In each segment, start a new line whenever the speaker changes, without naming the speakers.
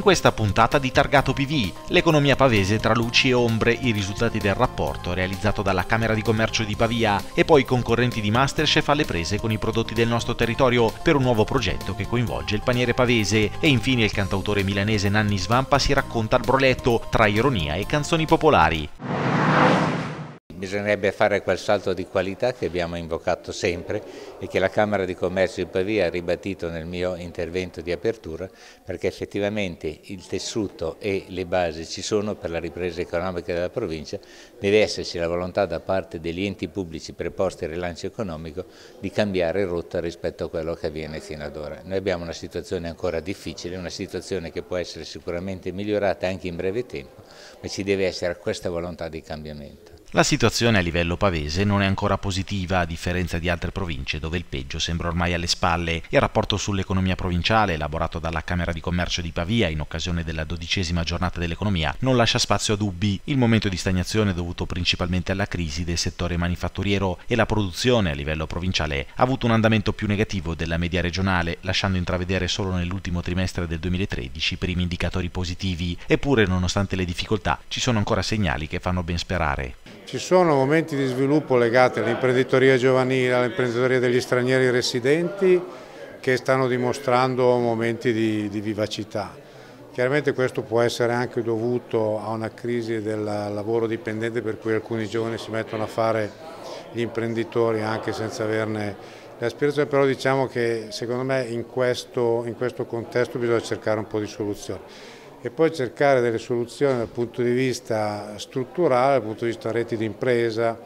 In questa puntata di Targato PV, l'economia pavese tra luci e ombre, i risultati del rapporto realizzato dalla Camera di Commercio di Pavia e poi i concorrenti di Masterchef alle prese con i prodotti del nostro territorio per un nuovo progetto che coinvolge il paniere pavese e infine il cantautore milanese Nanni Svampa si racconta al broletto tra ironia e canzoni popolari.
Bisognerebbe fare quel salto di qualità che abbiamo invocato sempre e che la Camera di Commercio di Pavia ha ribattuto nel mio intervento di apertura perché effettivamente il tessuto e le basi ci sono per la ripresa economica della provincia, deve esserci la volontà da parte degli enti pubblici preposti al rilancio economico di cambiare rotta rispetto a quello che avviene fino ad ora. Noi abbiamo una situazione ancora difficile, una situazione che può essere sicuramente migliorata anche in breve tempo, ma ci deve essere questa volontà di cambiamento.
La situazione a livello pavese non è ancora positiva a differenza di altre province dove il peggio sembra ormai alle spalle. Il rapporto sull'economia provinciale elaborato dalla Camera di Commercio di Pavia in occasione della dodicesima giornata dell'economia non lascia spazio a dubbi. Il momento di stagnazione è dovuto principalmente alla crisi del settore manifatturiero e la produzione a livello provinciale ha avuto un andamento più negativo della media regionale, lasciando intravedere solo nell'ultimo trimestre del 2013 i primi indicatori positivi. Eppure, nonostante le difficoltà, ci sono ancora segnali che fanno ben sperare.
Ci sono momenti di sviluppo legati all'imprenditoria giovanile, all'imprenditoria degli stranieri residenti che stanno dimostrando momenti di, di, vivacità. Chiaramente questo può essere anche dovuto a una crisi del lavoro dipendente per cui alcuni giovani si mettono a fare gli imprenditori anche senza averne le aspirazioni, però diciamo che secondo me in questo, in questo contesto bisogna cercare un po' di soluzioni e poi cercare delle soluzioni dal punto di vista strutturale, dal punto di vista reti di impresa,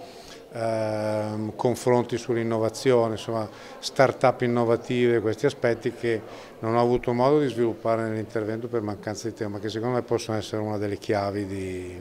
ehm, confronti sull'innovazione, insomma start-up innovative, questi aspetti che non ho avuto modo di sviluppare nell'intervento per mancanza di tempo, ma che secondo me possono essere una delle chiavi di,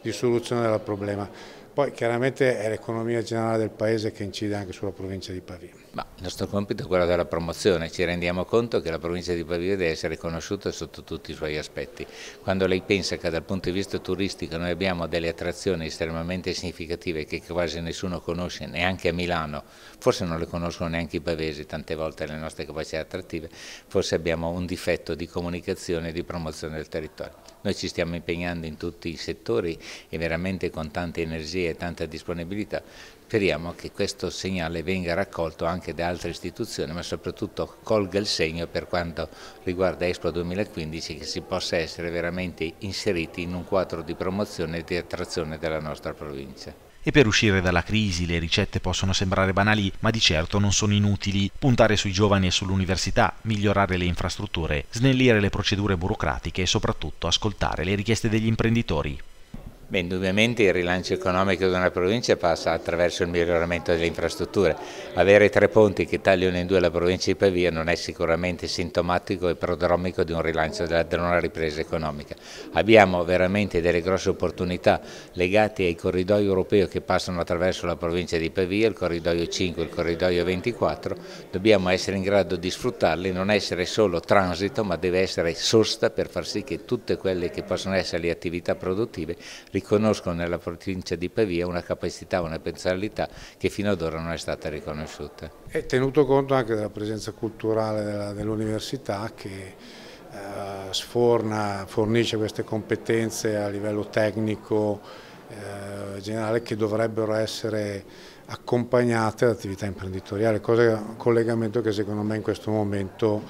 di soluzione del problema. Poi chiaramente è l'economia generale del Paese che incide anche sulla provincia di Pavia.
Ma il nostro compito è quello della promozione, ci rendiamo conto che la provincia di Pavia deve essere conosciuta sotto tutti i suoi aspetti. Quando lei pensa che dal punto di vista turistico noi abbiamo delle attrazioni estremamente significative che quasi nessuno conosce, neanche a Milano, forse non le conoscono neanche i pavesi, tante volte le nostre capacità attrattive, forse abbiamo un difetto di comunicazione e di promozione del territorio. Noi ci stiamo impegnando in tutti i settori e veramente con tante energie e tanta disponibilità. Speriamo che questo segnale venga raccolto anche da altre istituzioni, ma soprattutto colga il segno per quanto riguarda Expo 2015 che si possa essere veramente inseriti in un quadro di promozione e di attrazione della nostra provincia.
E per uscire dalla crisi le ricette possono sembrare banali, ma di certo non sono inutili. Puntare sui giovani e sull'università, migliorare le infrastrutture, snellire le procedure burocratiche e soprattutto ascoltare le richieste degli imprenditori.
Beh, indubbiamente il rilancio economico di una provincia passa attraverso il miglioramento delle infrastrutture. Avere tre ponti che tagliano in due la provincia di Pavia non è sicuramente sintomatico e prodromico di un rilancio della, una ripresa economica. Abbiamo veramente delle grosse opportunità legate ai corridoi europei che passano attraverso la provincia di Pavia, il corridoio 5 e il corridoio 24. Dobbiamo essere in grado di sfruttarli, non essere solo transito ma deve essere sosta per far sì che tutte quelle che possono essere le attività produttive riconoscono nella provincia di Pavia una capacità, una potenzialità che fino ad ora non è stata riconosciuta.
E tenuto conto anche della presenza culturale dell'università che eh, sforna, fornisce queste competenze a livello tecnico eh, generale che dovrebbero essere accompagnate da attività imprenditoriali, cosa, collegamento che secondo me in questo momento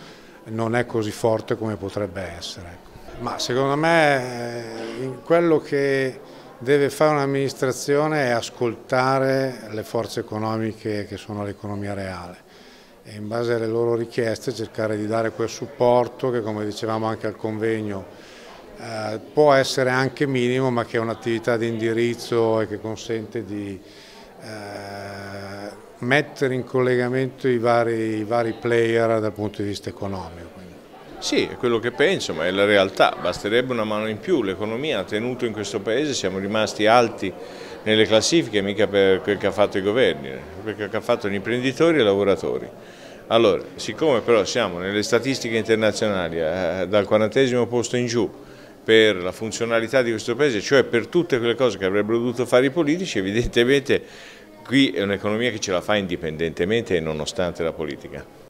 non è così forte come potrebbe essere. Ma secondo me eh, quello che deve fare un'amministrazione è ascoltare le forze economiche che sono l'economia reale e in base alle loro richieste cercare di dare quel supporto che come dicevamo anche al convegno eh, può essere anche minimo ma che è un'attività di indirizzo e che consente di eh, mettere in collegamento i vari, i vari player dal punto di vista economico.
Sì, è quello che penso, ma è la realtà, basterebbe una mano in più, l'economia ha tenuto in questo paese, siamo rimasti alti nelle classifiche, mica per quel che ha fatto i governi, per quel che ha fatto gli imprenditori e i lavoratori. Allora, siccome però siamo nelle statistiche internazionali eh, dal quarantesimo posto in giù per la funzionalità di questo paese, cioè per tutte quelle cose che avrebbero dovuto fare i politici, evidentemente qui è un'economia che ce la fa indipendentemente e nonostante la politica.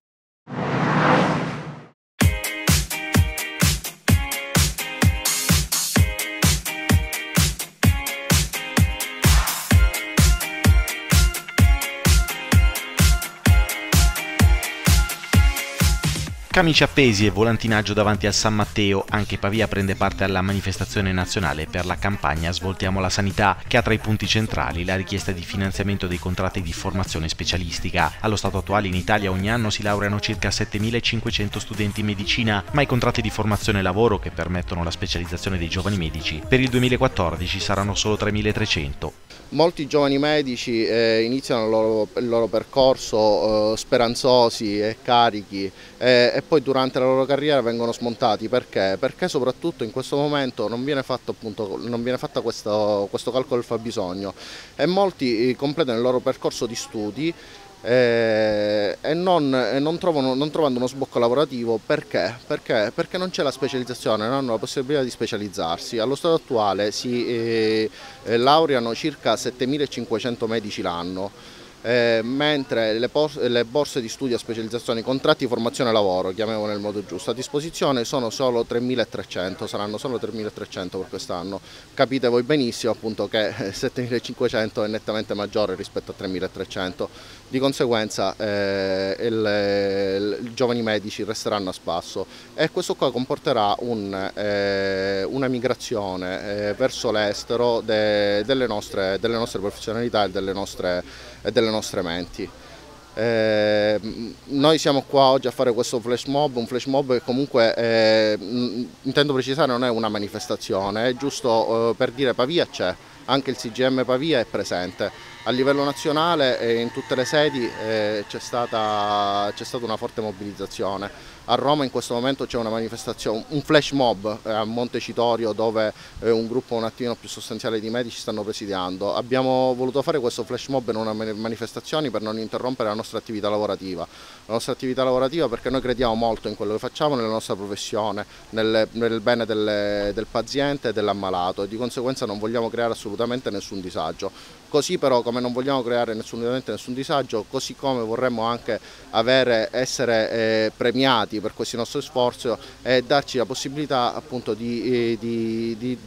Camici appesi e volantinaggio davanti al San Matteo, anche Pavia prende parte alla manifestazione nazionale per la campagna Svoltiamo la sanità, che ha tra i punti centrali la richiesta di finanziamento dei contratti di formazione specialistica. Allo stato attuale in Italia ogni anno si laureano circa 7.500 studenti in medicina, ma i contratti di formazione e lavoro che permettono la specializzazione dei giovani medici per il 2014 saranno solo 3.300.
Molti giovani medici eh, iniziano il loro, il loro percorso eh, speranzosi e carichi eh, e poi durante la loro carriera vengono smontati perché? Perché soprattutto in questo momento non viene fatto, appunto, non viene fatto questo, questo calcolo del fabbisogno e molti eh, completano il loro percorso di studi e, non, e non, trovano, non, trovando uno sbocco lavorativo perché? Perché, perché non c'è la specializzazione, non hanno la possibilità di specializzarsi. Allo stato attuale si eh, eh laureano circa 7500 medici l'anno eh, mentre le, le, borse di studio specializzazione, contratti formazione e lavoro, chiamiamolo nel modo giusto, a disposizione sono solo 3.300, saranno solo 3.300 per quest'anno. Capite voi benissimo appunto che 7.500 è nettamente maggiore rispetto a 3.300, di conseguenza eh, i giovani medici resteranno a spasso e questo qua comporterà un, eh, una migrazione eh, verso l'estero de, delle, delle, nostre professionalità e delle nostre, e delle nostre menti. Eh, noi siamo qua oggi a fare questo flash mob, un flash mob che comunque eh, intendo precisare non è una manifestazione, è giusto eh, per dire Pavia c'è, anche il CGM Pavia è presente. A livello nazionale in tutte le sedi eh, c'è stata, stata una forte mobilizzazione. A Roma in questo momento c'è una manifestazione, un flash mob eh, a Montecitorio dove eh, un gruppo un attimino più sostanziale di medici stanno presidiando. Abbiamo voluto fare questo flash mob in una manifestazione per non interrompere la nostra attività lavorativa. La nostra attività lavorativa perché noi crediamo molto in quello che facciamo nella nostra professione, nel, nel bene del, del paziente e dell'ammalato e di conseguenza non vogliamo creare assolutamente nessun disagio. Così però come non vogliamo creare nessun, nessun disagio, così come vorremmo anche avere, essere eh, premiati per questo nostro sforzo e darci la possibilità appunto di, eh, di, di,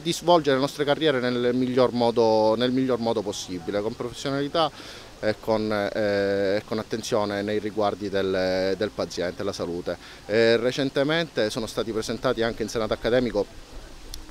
di svolgere le nostre carriere nel miglior modo, nel miglior modo possibile, con professionalità e con, eh, con, attenzione nei riguardi del, del paziente la salute. Eh, recentemente sono stati presentati anche in Senato accademico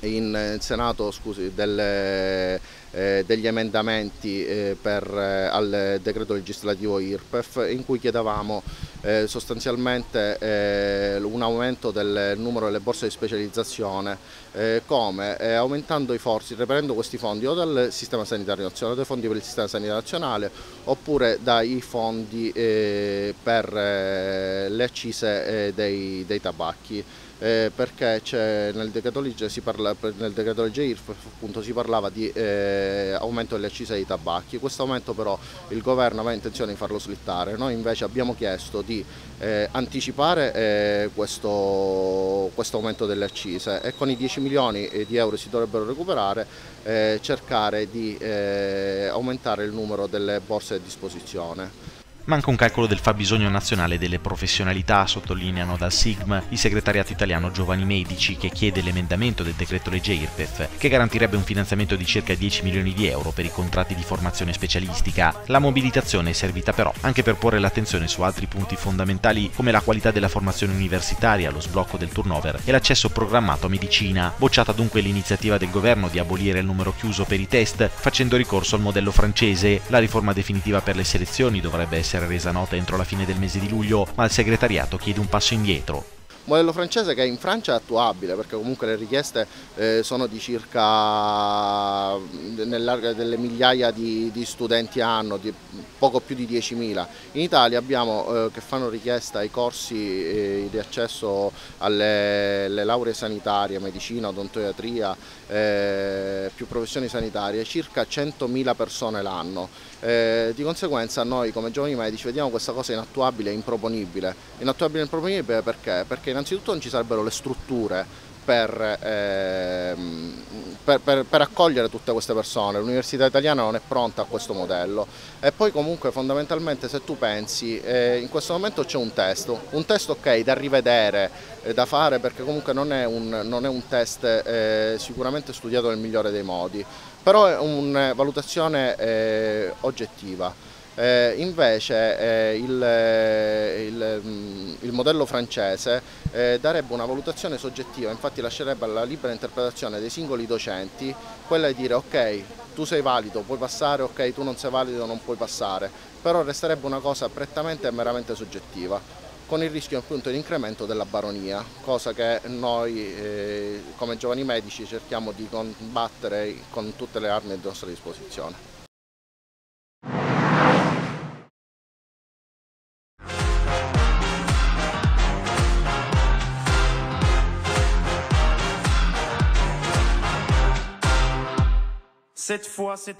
in Senato scusi, delle, eh, degli emendamenti eh, per, eh, al decreto legislativo IRPEF in cui chiedevamo eh, sostanzialmente eh, un aumento del numero delle borse di specializzazione eh, come aumentando i forzi, reperendo questi fondi o dal sistema sanitario nazionale, dai fondi per il sistema sanitario nazionale oppure dai fondi per le accise dei, dei tabacchi eh, perché nel decreto parla, nel decreto legge IRF appunto, si parlava di eh, aumento delle accise dei tabacchi, questo aumento però il governo aveva intenzione di farlo slittare, noi invece abbiamo chiesto di eh, anticipare eh, questo, questo, aumento delle accise e con i 10 milioni di euro si dovrebbero recuperare eh, cercare di eh, aumentare il numero delle borse a disposizione.
Manca un calcolo del fabbisogno nazionale delle professionalità, sottolineano dal SIGM il segretariato italiano Giovani Medici, che chiede l'emendamento del decreto legge IRPEF, che garantirebbe un finanziamento di circa 10 milioni di euro per i contratti di formazione specialistica. La mobilitazione è servita però anche per porre l'attenzione su altri punti fondamentali come la qualità della formazione universitaria, lo sblocco del turnover e l'accesso programmato a medicina. Bocciata dunque l'iniziativa del governo di abolire il numero chiuso per i test, facendo ricorso al modello francese. La riforma definitiva per le selezioni dovrebbe essere essere resa nota entro la fine del mese di luglio, ma il segretariato chiede un passo indietro
modello francese che in Francia è attuabile perché comunque le richieste eh, sono di circa nell'arco delle migliaia di, di, studenti anno, di poco più di 10.000. In Italia abbiamo eh, che fanno richiesta ai corsi eh, di accesso alle, lauree sanitarie, medicina, odontoiatria, eh, più professioni sanitarie, circa 100.000 persone l'anno. Eh, di conseguenza noi come giovani medici vediamo questa cosa inattuabile e improponibile. Inattuabile e improponibile perché? Perché innanzitutto non ci sarebbero le strutture per, ehm, per, per, per, accogliere tutte queste persone, l'università italiana non è pronta a questo modello. E poi comunque fondamentalmente se tu pensi eh, in questo momento c'è un test, un test ok da rivedere, eh, da fare perché comunque non è un, non è un test eh, sicuramente studiato nel migliore dei modi, però è una valutazione eh, oggettiva Eh, invece eh, il, eh, il, mm, il, modello francese eh, darebbe una valutazione soggettiva, infatti lascerebbe alla libera interpretazione dei singoli docenti quella di dire ok, tu sei valido, puoi passare, ok, tu non sei valido, non puoi passare, però resterebbe una cosa prettamente e meramente soggettiva con il rischio appunto di incremento della baronia, cosa che noi eh, come giovani medici cerchiamo di combattere con tutte le armi a nostra disposizione.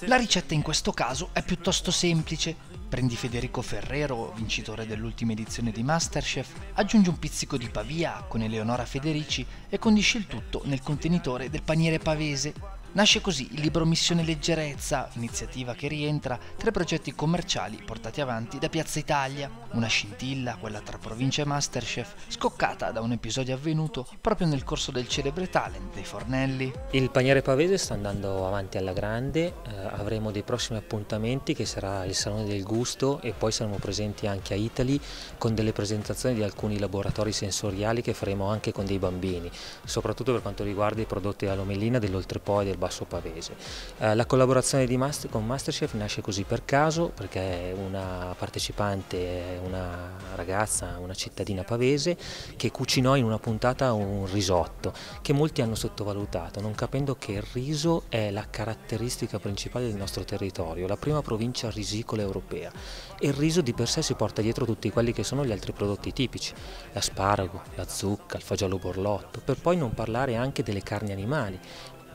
La ricetta in questo caso è piuttosto semplice. Prendi Federico Ferrero, vincitore dell'ultima edizione di Masterchef, aggiungi un pizzico di pavia con Eleonora Federici e condisci il tutto nel contenitore del paniere pavese Nasce così il libro Missione Leggerezza, iniziativa che rientra tra i progetti commerciali portati avanti da Piazza Italia, una scintilla, quella tra provincia e Masterchef, scoccata da un episodio avvenuto proprio nel corso del celebre talent dei fornelli.
Il paniere pavese sta andando avanti alla grande, eh, avremo dei prossimi appuntamenti che sarà il Salone del Gusto e poi saremo presenti anche a Italy con delle presentazioni di alcuni laboratori sensoriali che faremo anche con dei bambini, soprattutto per quanto riguarda i prodotti all'omelina dell'oltrepo e del Basso Pavese. Eh, la collaborazione Master, con Masterchef nasce così per caso perché una partecipante, una ragazza, una cittadina pavese che cucinò in una puntata un risotto che molti hanno sottovalutato non capendo che il riso è la caratteristica principale del nostro territorio, la prima provincia risicola europea e il riso di per sé si porta dietro tutti quelli che sono gli altri prodotti tipici, l'asparago, la zucca, il fagiolo borlotto, per poi non parlare anche delle carni animali,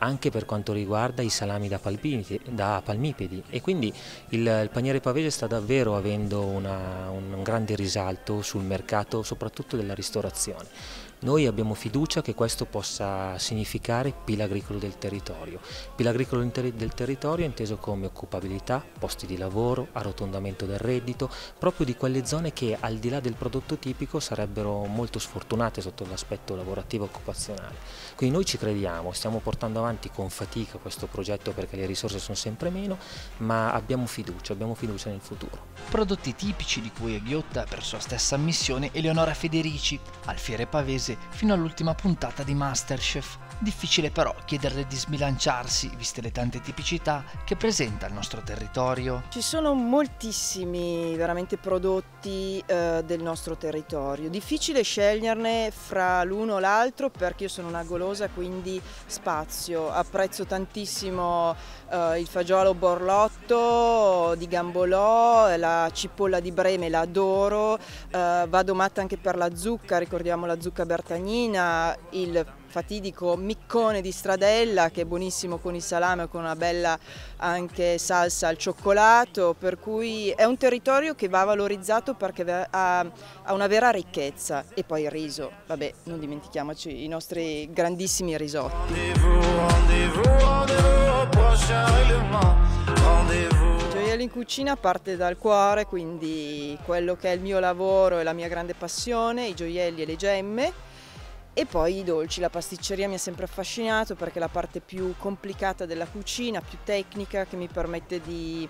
anche per quanto riguarda i salami da, da palmipedi e quindi il, il, paniere pavese sta davvero avendo una, un grande risalto sul mercato soprattutto della ristorazione. Noi abbiamo fiducia che questo possa significare PIL agricolo del territorio. PIL agricolo del territorio inteso come occupabilità, posti di lavoro, arrotondamento del reddito, proprio di quelle zone che al di là del prodotto tipico sarebbero molto sfortunate sotto l'aspetto lavorativo e occupazionale. Quindi noi ci crediamo, stiamo portando avanti con fatica questo progetto perché le risorse sono sempre meno, ma abbiamo fiducia, abbiamo fiducia nel futuro.
Prodotti tipici di cui è ghiotta per sua stessa ammissione Eleonora Federici, alfiere pavese fino all'ultima puntata di Masterchef. Difficile però chiederle di sbilanciarsi, viste le tante tipicità che presenta il nostro territorio.
Ci sono moltissimi veramente prodotti eh, del nostro territorio. Difficile sceglierne fra l'uno o l'altro perché io sono una golosa, quindi spazio. Apprezzo tantissimo eh, il fagiolo borlotto di Gambolò, la cipolla di Breme la adoro, eh, vado matta anche per la zucca, ricordiamo la zucca bertagnina, il fatidico miccone di Stradella che è buonissimo con il salame con una bella anche salsa al cioccolato, per cui è un territorio che va valorizzato perché ha, ha una vera ricchezza. E poi il riso, vabbè non dimentichiamoci i nostri grandissimi risotti. Gioielli in cucina parte dal cuore, quindi quello che è il mio lavoro e la mia grande passione, i gioielli e le gemme e poi i dolci, la pasticceria mi ha sempre affascinato perché è la parte più complicata della cucina, più tecnica, che mi permette di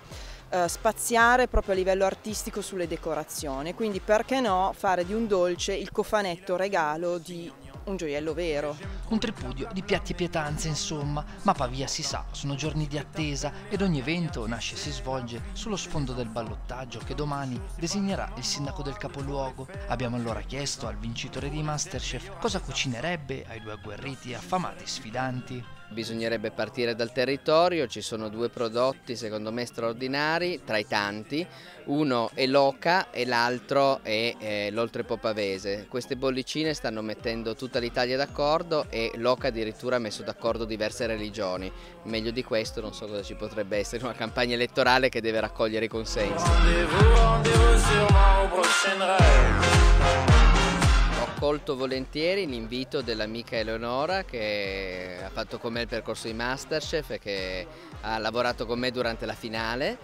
uh, spaziare proprio a livello artistico sulle decorazioni. Quindi perché no fare di un dolce il cofanetto regalo di un gioiello vero.
Un tripudio di piatti e pietanze, insomma, ma Pavia si sa, sono giorni di attesa ed ogni evento nasce e si svolge sullo sfondo del ballottaggio che domani designerà il sindaco del capoluogo. Abbiamo allora chiesto al vincitore di Masterchef cosa cucinerebbe ai due agguerriti e affamati sfidanti.
Bisognerebbe partire dal territorio, ci sono due prodotti secondo me straordinari tra i tanti, uno è l'oca e l'altro è eh, l'oltrepo pavese. Queste bollicine stanno mettendo tutta l'Italia d'accordo e l'oca addirittura ha messo d'accordo diverse religioni. Meglio di questo non so cosa ci potrebbe essere, una campagna elettorale che deve raccogliere i consensi. Ho accolto volentieri l'invito dell'amica Eleonora che ha fatto con me il percorso di Masterchef e che ha lavorato con me durante la finale.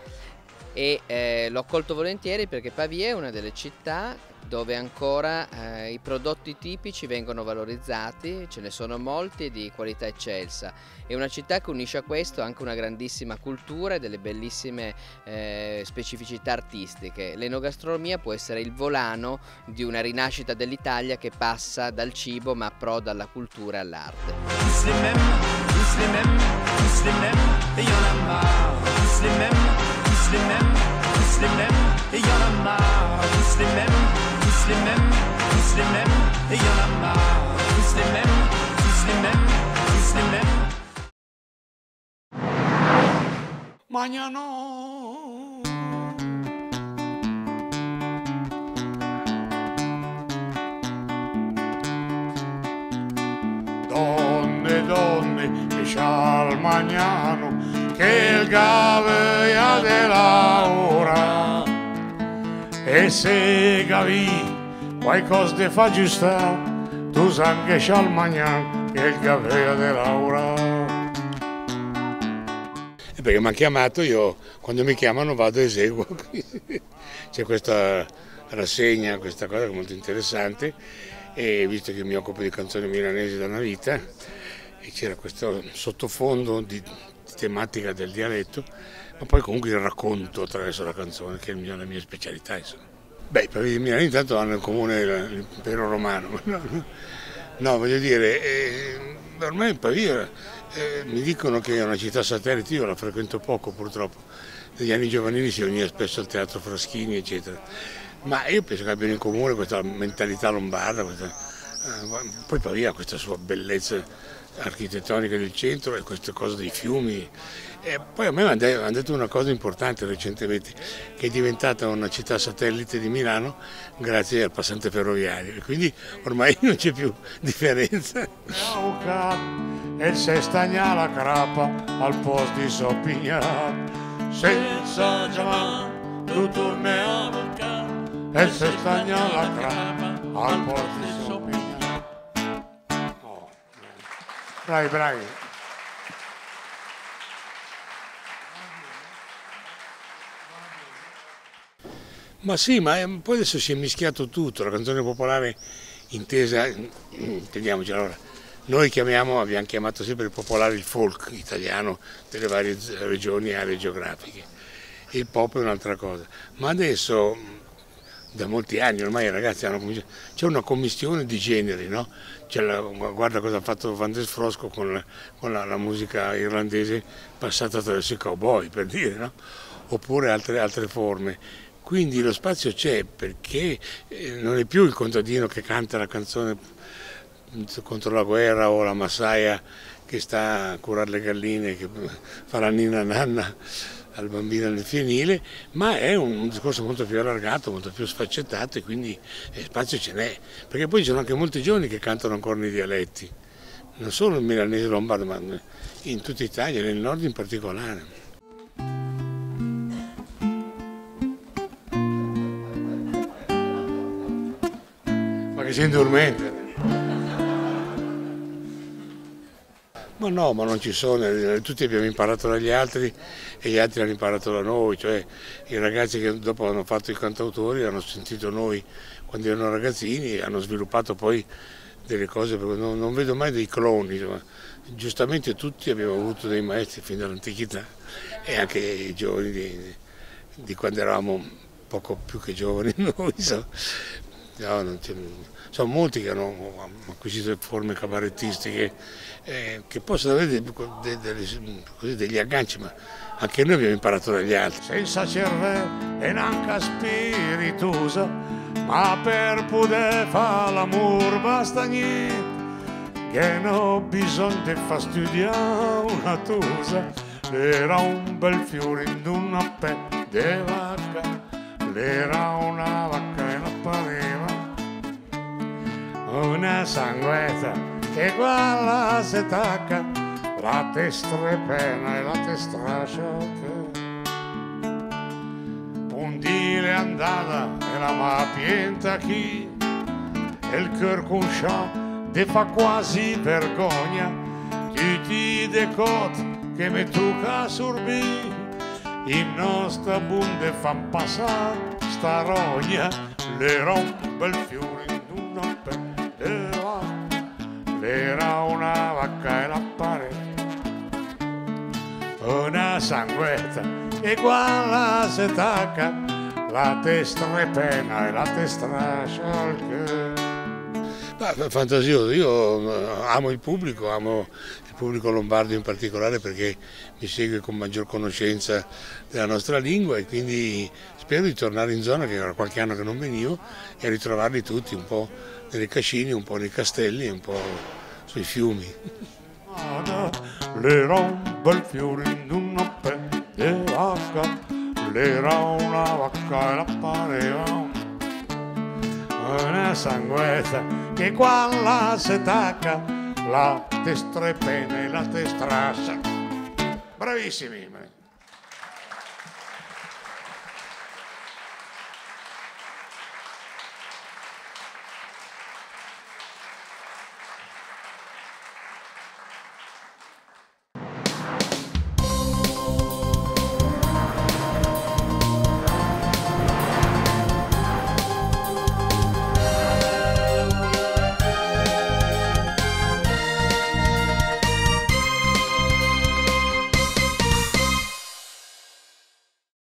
E eh, l'ho colto volentieri perché Pavia è una delle città dove ancora eh, i prodotti tipici vengono valorizzati, ce ne sono molti di qualità eccelsa. È una città che unisce a questo anche una grandissima cultura e delle bellissime eh, specificità artistiche. L'enogastronomia può essere il volano di una rinascita dell'Italia che passa dal cibo ma approda alla cultura all'arte. Tous les mêmes, tous les mêmes, et y a marre, tous les mêmes, tous les mêmes, tous les mêmes. Magnano.
Donne, donne, che c'ha il magnano, che il gavea della ora e se cavi qualcosa ti fa giusta, tu che c'è il magnan che è il caffè di Laura.
E perché mi ha chiamato, io quando mi chiamano vado e eseguo. C'è questa rassegna, questa cosa molto interessante e visto che mi occupo di canzoni milanesi da una vita e c'era questo sottofondo di tematica del dialetto, ma poi comunque il racconto attraverso la canzone che è la mia specialità. Insomma. Beh, i pavesi di Milano intanto hanno in comune l'impero romano. No, voglio dire, eh, ormai Pavia eh, mi dicono che è una città satellite, io la frequento poco purtroppo, negli anni giovanili si unisce spesso al teatro Fraschini, eccetera. Ma io penso che abbiano in comune questa mentalità lombarda, questa, eh, poi Pavia ha questa sua bellezza architettonica del centro e queste cose dei fiumi. E poi a me hanno detto una cosa importante recentemente, che è diventata una città satellite di Milano grazie al passante ferroviario, e quindi ormai non c'è più differenza.
E se stagna la crapa al posto di Soppignato, senza chiamare, tu torni a e se stagna la crapa al posto di bravi, bravi.
Ma sì, ma eh, poi adesso si è mischiato tutto, la canzone popolare intesa, intendiamoci allora, noi chiamiamo, abbiamo chiamato sempre il popolare il folk italiano delle varie regioni e aree geografiche, il pop è un'altra cosa, ma adesso da molti anni ormai i ragazzi hanno cominciato, c'è una commissione di generi, no? la, guarda cosa ha fatto Van der Frosco con, con la, la, musica irlandese passata attraverso i cowboy, per dire, no? oppure altre, altre forme. Quindi lo spazio c'è perché eh, non è più il contadino che canta la canzone contro la guerra o la massaia che sta a curare le galline, che fa la nina nanna al bambino nel fienile, ma è un discorso molto più allargato, molto più sfaccettato e quindi eh, spazio ce n'è, perché poi ci sono anche molti giovani che cantano ancora nei dialetti, non solo il milanese lombardo, ma in tutta Italia, nel nord in particolare.
che sei dormente.
Ma no, ma non ci sono, eh, tutti abbiamo imparato dagli altri e gli altri hanno imparato da noi, cioè i ragazzi che dopo hanno fatto i cantautori hanno sentito noi quando erano ragazzini e hanno sviluppato poi delle cose, non, non vedo mai dei cloni, insomma. giustamente tutti abbiamo avuto dei maestri fin dall'antichità e anche i giovani di, di, quando eravamo poco più che giovani noi, so. No, sono molti che hanno acquisito forme cabarettistiche eh, che possono avere dei, dei, così, degli agganci, ma anche noi abbiamo imparato dagli altri.
Senza cervello e neanche spiritosa, ma per poter fare l'amore basta niente, che non ho bisogno di far studiare una tosa, era un bel fiore in una pelle di vacca, era una vacca una sanguetta che quella se tacca la te strepena e la te strasciocca un dire andata e la ma pienta chi e il cœur consciente te fa quasi vergogna tutti i decot che mi tocca sorbì in nostra bunde fan passare sta rogna, le rompe il fiore sanguetta e qua la setacca, la testa è pena e la testa sciolga.
fantasioso, io eh, amo il pubblico, amo il pubblico lombardo in particolare perché mi segue con maggior conoscenza della nostra lingua e quindi spero di tornare in zona che era qualche anno che non venivo e ritrovarli tutti un po' nelle cascine, un po' nei castelli un po' sui fiumi.
Le rompe il fiore in una pelle vacca, l'era una vacca e la pareva una sanguetta che quando si tacca la testrepene e la testrascia. Bravissimi!